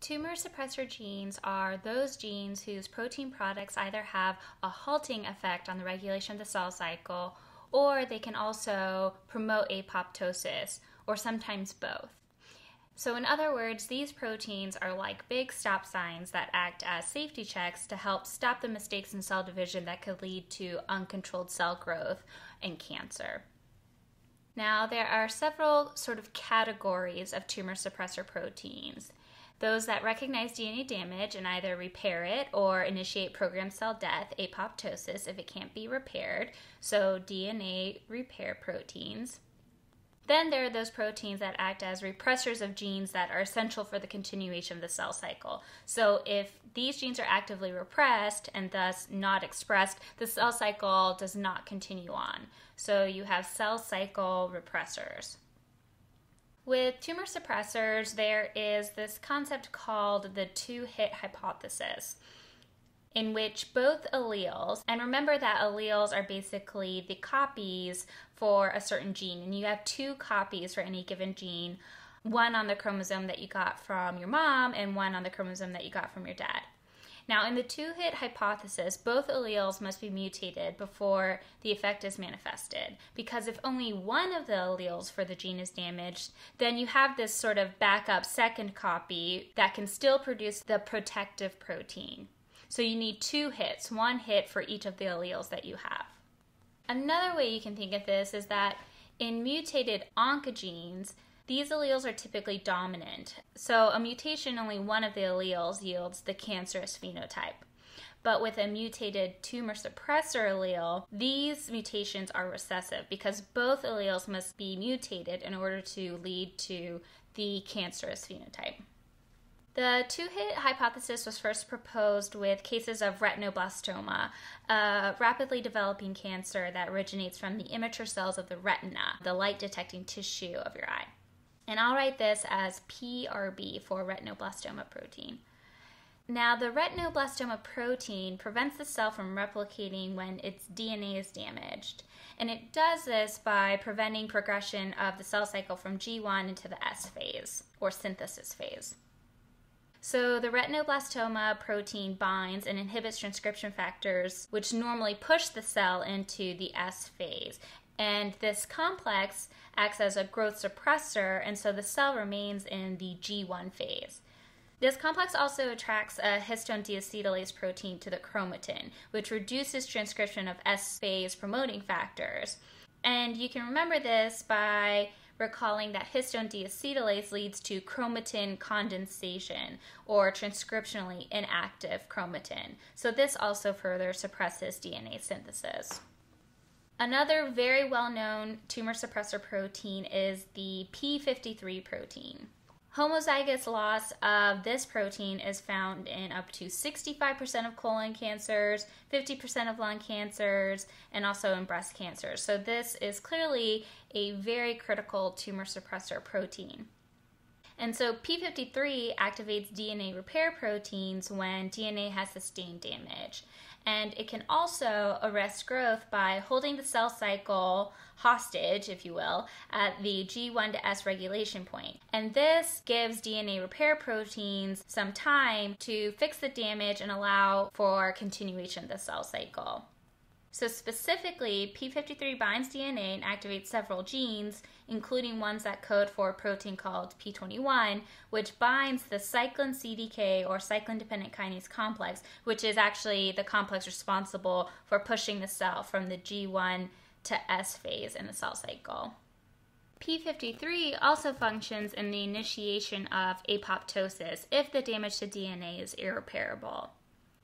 Tumor suppressor genes are those genes whose protein products either have a halting effect on the regulation of the cell cycle or they can also promote apoptosis, or sometimes both. So, in other words, these proteins are like big stop signs that act as safety checks to help stop the mistakes in cell division that could lead to uncontrolled cell growth and cancer. Now, there are several sort of categories of tumor suppressor proteins those that recognize DNA damage and either repair it or initiate programmed cell death, apoptosis, if it can't be repaired, so DNA repair proteins. Then there are those proteins that act as repressors of genes that are essential for the continuation of the cell cycle. So, if these genes are actively repressed and thus not expressed, the cell cycle does not continue on. So, you have cell cycle repressors. With tumor suppressors, there is this concept called the two hit hypothesis, in which both alleles, and remember that alleles are basically the copies for a certain gene, and you have two copies for any given gene one on the chromosome that you got from your mom, and one on the chromosome that you got from your dad. Now, in the two hit hypothesis, both alleles must be mutated before the effect is manifested. Because if only one of the alleles for the gene is damaged, then you have this sort of backup second copy that can still produce the protective protein. So you need two hits, one hit for each of the alleles that you have. Another way you can think of this is that in mutated oncogenes, these alleles are typically dominant, so a mutation in only one of the alleles yields the cancerous phenotype. But with a mutated tumor suppressor allele, these mutations are recessive because both alleles must be mutated in order to lead to the cancerous phenotype. The two hit hypothesis was first proposed with cases of retinoblastoma, a rapidly developing cancer that originates from the immature cells of the retina, the light detecting tissue of your eye. And I'll write this as PRB for retinoblastoma protein. Now, the retinoblastoma protein prevents the cell from replicating when its DNA is damaged. And it does this by preventing progression of the cell cycle from G1 into the S phase, or synthesis phase. So, the retinoblastoma protein binds and inhibits transcription factors, which normally push the cell into the S phase. And this complex acts as a growth suppressor, and so the cell remains in the G1 phase. This complex also attracts a histone deacetylase protein to the chromatin, which reduces transcription of S phase promoting factors. And you can remember this by recalling that histone deacetylase leads to chromatin condensation or transcriptionally inactive chromatin. So, this also further suppresses DNA synthesis. Another very well known tumor suppressor protein is the P53 protein. Homozygous loss of this protein is found in up to 65% of colon cancers, 50% of lung cancers, and also in breast cancers. So, this is clearly a very critical tumor suppressor protein. And so P53 activates DNA repair proteins when DNA has sustained damage. And it can also arrest growth by holding the cell cycle hostage, if you will, at the G1 to S regulation point. And this gives DNA repair proteins some time to fix the damage and allow for continuation of the cell cycle. So, specifically, P53 binds DNA and activates several genes, including ones that code for a protein called P21, which binds the cyclin CDK or cyclin dependent kinase complex, which is actually the complex responsible for pushing the cell from the G1 to S phase in the cell cycle. P53 also functions in the initiation of apoptosis if the damage to DNA is irreparable.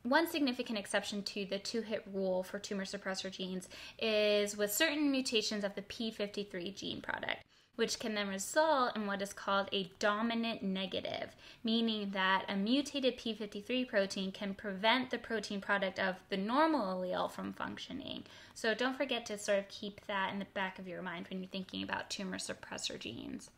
One significant exception to the two hit rule for tumor suppressor genes is with certain mutations of the P53 gene product, which can then result in what is called a dominant negative, meaning that a mutated P53 protein can prevent the protein product of the normal allele from functioning. So don't forget to sort of keep that in the back of your mind when you're thinking about tumor suppressor genes.